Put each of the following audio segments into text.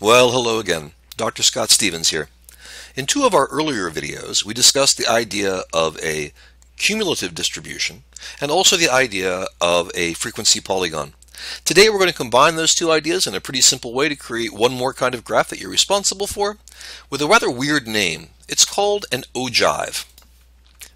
Well, hello again. Dr. Scott Stevens here. In two of our earlier videos, we discussed the idea of a cumulative distribution and also the idea of a frequency polygon. Today we're going to combine those two ideas in a pretty simple way to create one more kind of graph that you're responsible for with a rather weird name. It's called an ogive.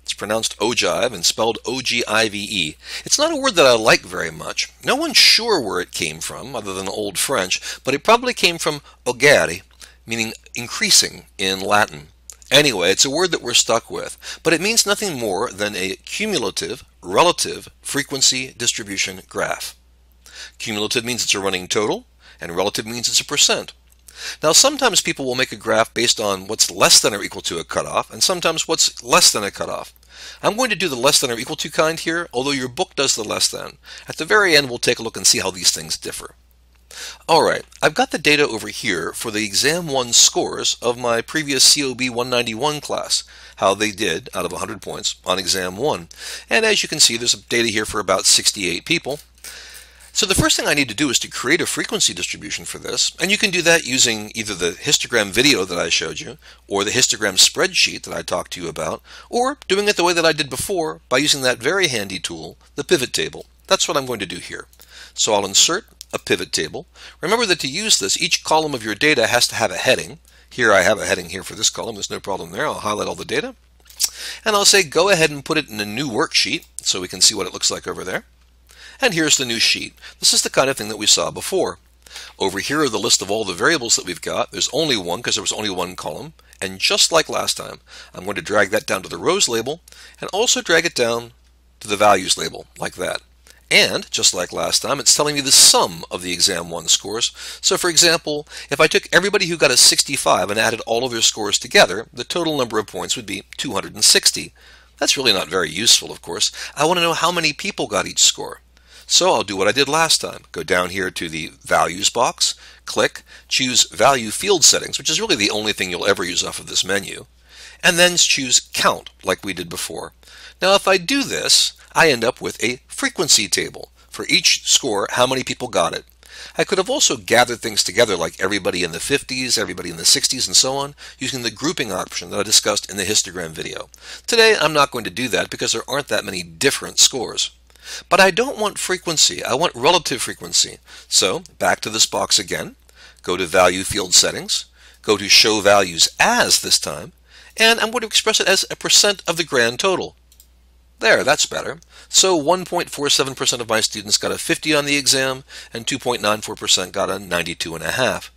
It's pronounced ogive and spelled O-G-I-V-E. It's not a word that I like very much. No one's sure where it came from, other than Old French, but it probably came from augere, meaning increasing in Latin. Anyway, it's a word that we're stuck with, but it means nothing more than a cumulative, relative frequency distribution graph. Cumulative means it's a running total, and relative means it's a percent. Now sometimes people will make a graph based on what's less than or equal to a cutoff, and sometimes what's less than a cutoff. I'm going to do the less than or equal to kind here, although your book does the less than. At the very end, we'll take a look and see how these things differ. Alright, I've got the data over here for the Exam 1 scores of my previous COB 191 class, how they did out of 100 points on Exam 1. And as you can see, there's data here for about 68 people. So the first thing I need to do is to create a frequency distribution for this, and you can do that using either the histogram video that I showed you, or the histogram spreadsheet that I talked to you about, or doing it the way that I did before by using that very handy tool, the pivot table. That's what I'm going to do here. So I'll insert a pivot table. Remember that to use this, each column of your data has to have a heading. Here I have a heading here for this column, there's no problem there. I'll highlight all the data. And I'll say go ahead and put it in a new worksheet so we can see what it looks like over there. And here's the new sheet. This is the kind of thing that we saw before. Over here are the list of all the variables that we've got. There's only one because there was only one column. And just like last time, I'm going to drag that down to the rows label and also drag it down to the values label like that. And, just like last time, it's telling me the sum of the exam 1 scores. So for example, if I took everybody who got a 65 and added all of their scores together, the total number of points would be 260. That's really not very useful, of course. I want to know how many people got each score. So I'll do what I did last time. Go down here to the values box, click, choose value field settings, which is really the only thing you'll ever use off of this menu, and then choose count like we did before. Now if I do this, I end up with a frequency table. For each score, how many people got it. I could have also gathered things together like everybody in the 50s, everybody in the 60s, and so on, using the grouping option that I discussed in the histogram video. Today, I'm not going to do that because there aren't that many different scores. But I don't want frequency, I want relative frequency. So back to this box again, go to Value Field Settings, go to Show Values As this time, and I'm going to express it as a percent of the grand total. There, that's better. So 1.47% of my students got a 50 on the exam, and 2.94% got a 92.5.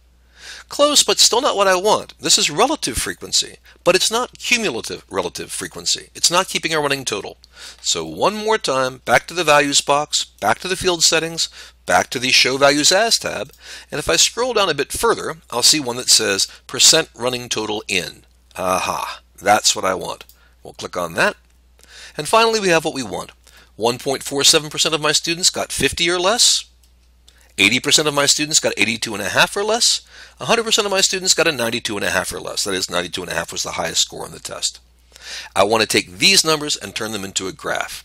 Close, but still not what I want. This is relative frequency, but it's not cumulative relative frequency. It's not keeping a running total. So one more time, back to the values box, back to the field settings, back to the show values as tab, and if I scroll down a bit further, I'll see one that says percent running total in. Aha, that's what I want. We'll click on that. And finally, we have what we want. 1.47% of my students got 50 or less. 80% of my students got 82.5 or less. 100% of my students got a 92.5 or less. That is, 92.5 was the highest score on the test. I want to take these numbers and turn them into a graph.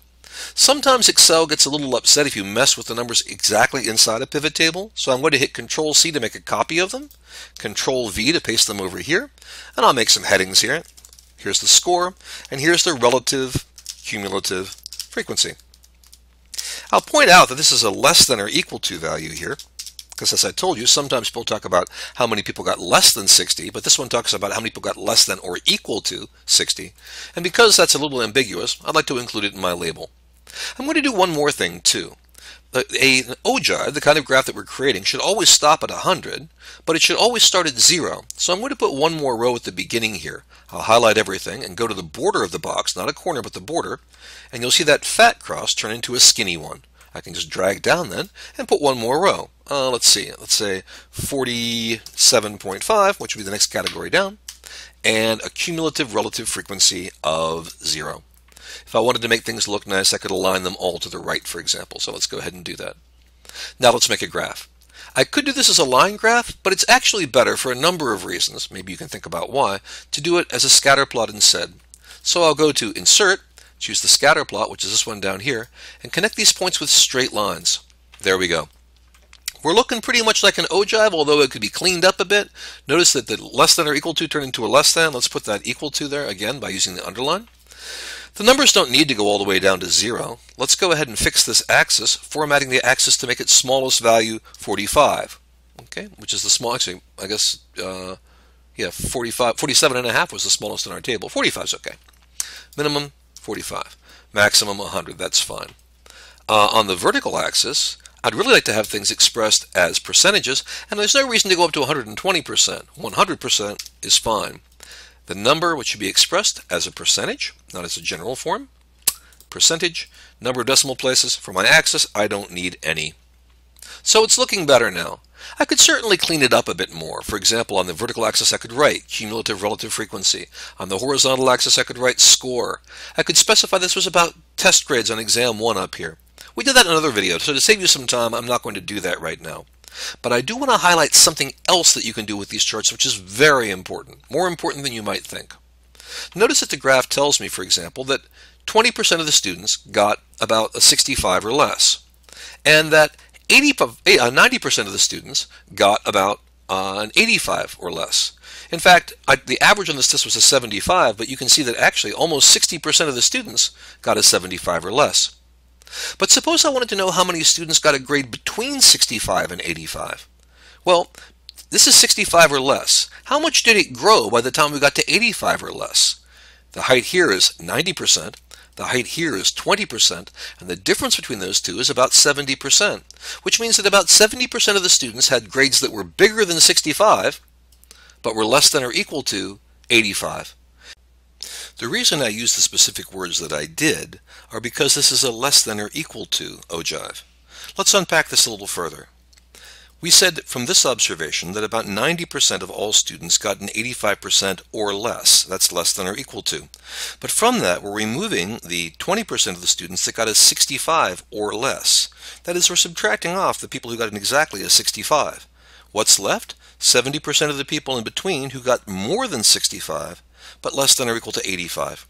Sometimes Excel gets a little upset if you mess with the numbers exactly inside a pivot table, so I'm going to hit Control C to make a copy of them, Control V to paste them over here, and I'll make some headings here. Here's the score, and here's the relative cumulative frequency. I'll point out that this is a less than or equal to value here, because as I told you, sometimes people talk about how many people got less than 60, but this one talks about how many people got less than or equal to 60. And because that's a little ambiguous, I'd like to include it in my label. I'm going to do one more thing too. A, an ogive, the kind of graph that we're creating, should always stop at 100, but it should always start at 0. So I'm going to put one more row at the beginning here. I'll highlight everything and go to the border of the box, not a corner, but the border, and you'll see that fat cross turn into a skinny one. I can just drag down then and put one more row. Uh, let's see, let's say 47.5, which would be the next category down, and a cumulative relative frequency of 0. If I wanted to make things look nice, I could align them all to the right, for example. So let's go ahead and do that. Now let's make a graph. I could do this as a line graph, but it's actually better for a number of reasons, maybe you can think about why, to do it as a scatter plot instead. So I'll go to Insert, choose the scatter plot, which is this one down here, and connect these points with straight lines. There we go. We're looking pretty much like an ogive, although it could be cleaned up a bit. Notice that the less than or equal to turned into a less than. Let's put that equal to there again by using the underline. The numbers don't need to go all the way down to zero. Let's go ahead and fix this axis, formatting the axis to make its smallest value 45. Okay, which is the small, actually, I guess, uh, yeah, 45, 47 and a half was the smallest in our table. 45 is okay. Minimum 45. Maximum 100, that's fine. Uh, on the vertical axis, I'd really like to have things expressed as percentages, and there's no reason to go up to 120%. 100% is fine. The number which should be expressed as a percentage, not as a general form. Percentage, number of decimal places. For my axis, I don't need any. So it's looking better now. I could certainly clean it up a bit more. For example, on the vertical axis I could write cumulative relative frequency. On the horizontal axis I could write score. I could specify this was about test grades on exam 1 up here. We did that in another video, so to save you some time, I'm not going to do that right now. But I do want to highlight something else that you can do with these charts, which is very important, more important than you might think. Notice that the graph tells me, for example, that 20% of the students got about a 65 or less, and that 80, 90% uh, of the students got about an 85 or less. In fact, I, the average on this test was a 75, but you can see that actually almost 60% of the students got a 75 or less. But suppose I wanted to know how many students got a grade between 65 and 85. Well, this is 65 or less. How much did it grow by the time we got to 85 or less? The height here is 90%, the height here is 20%, and the difference between those two is about 70%, which means that about 70% of the students had grades that were bigger than 65, but were less than or equal to 85. The reason I use the specific words that I did are because this is a less than or equal to ogive. Let's unpack this a little further. We said from this observation that about 90% of all students got an 85% or less. That's less than or equal to. But from that, we're removing the 20% of the students that got a 65 or less. That is, we're subtracting off the people who got an exactly a 65. What's left? 70% of the people in between who got more than 65 but less than or equal to 85.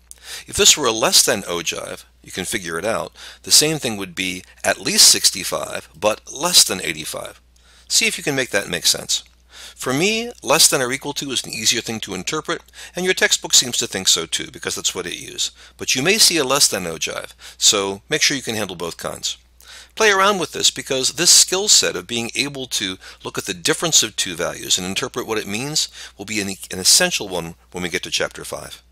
If this were a less than ogive, you can figure it out, the same thing would be at least 65, but less than 85. See if you can make that make sense. For me, less than or equal to is an easier thing to interpret, and your textbook seems to think so too, because that's what it uses. But you may see a less than ogive, so make sure you can handle both kinds. Play around with this because this skill set of being able to look at the difference of two values and interpret what it means will be an, an essential one when we get to chapter 5.